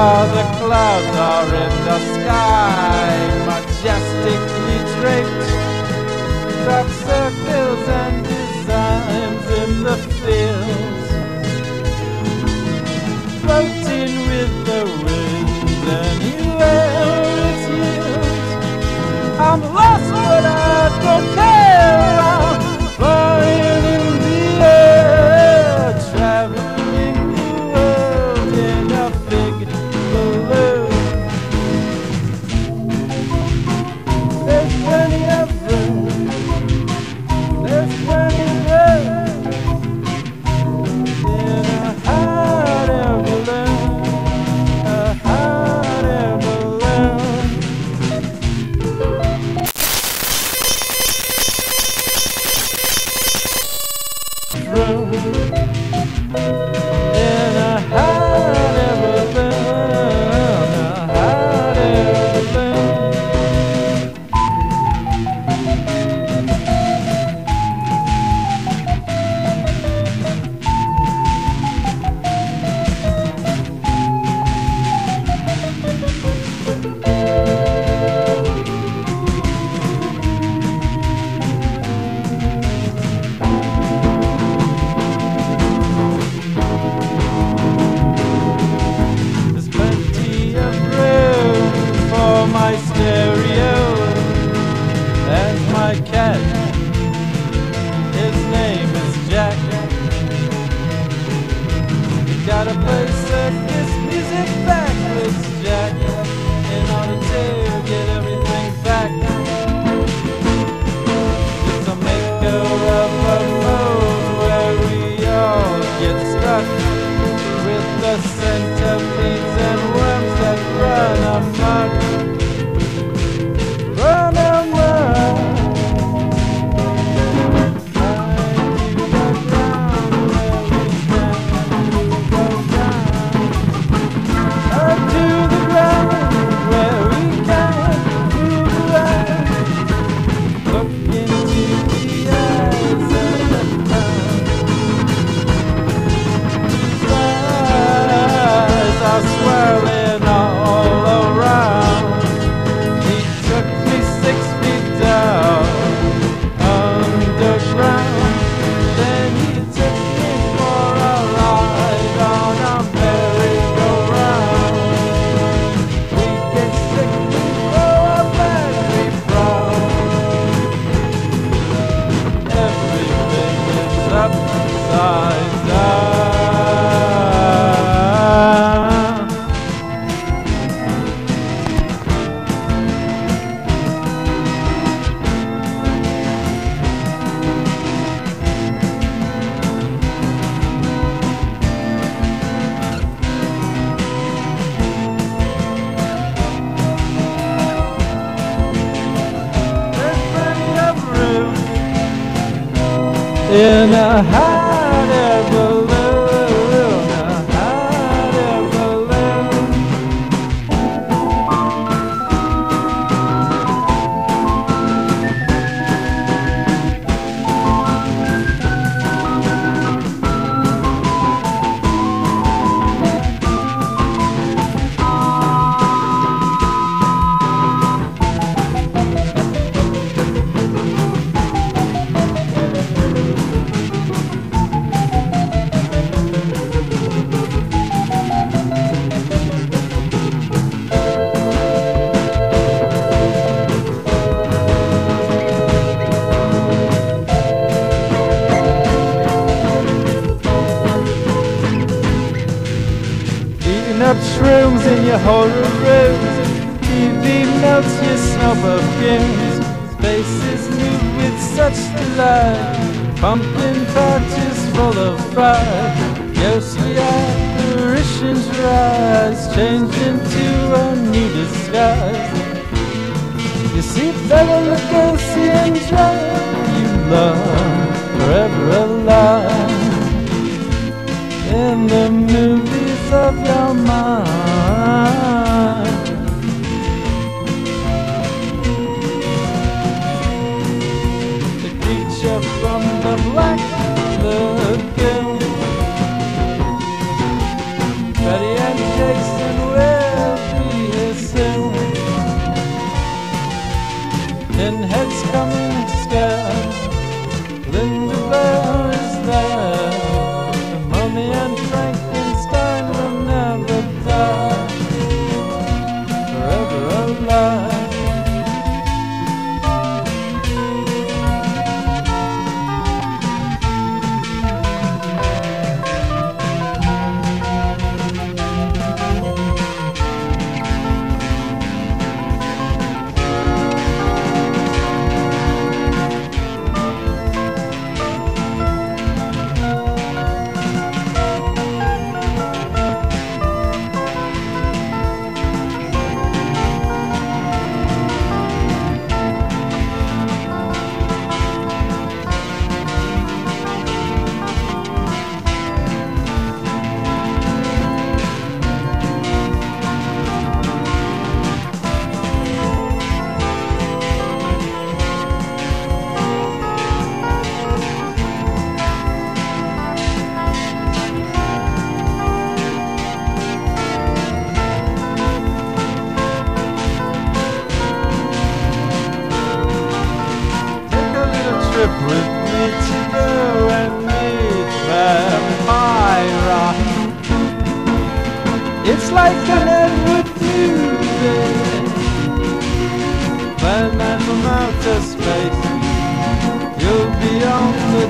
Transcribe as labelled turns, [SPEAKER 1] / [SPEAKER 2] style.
[SPEAKER 1] The clouds are in the sky, majestically draped. Dark circles and designs in the fields. through. your horror rose. TV melts your snob of fumes. Space is new with such delight. Pumping patches full of pride. Ghostly apparitions rise, change into a new disguise. You see fellow and dry You love forever alive. In the movie of your mind. and from outer space. You'll be on the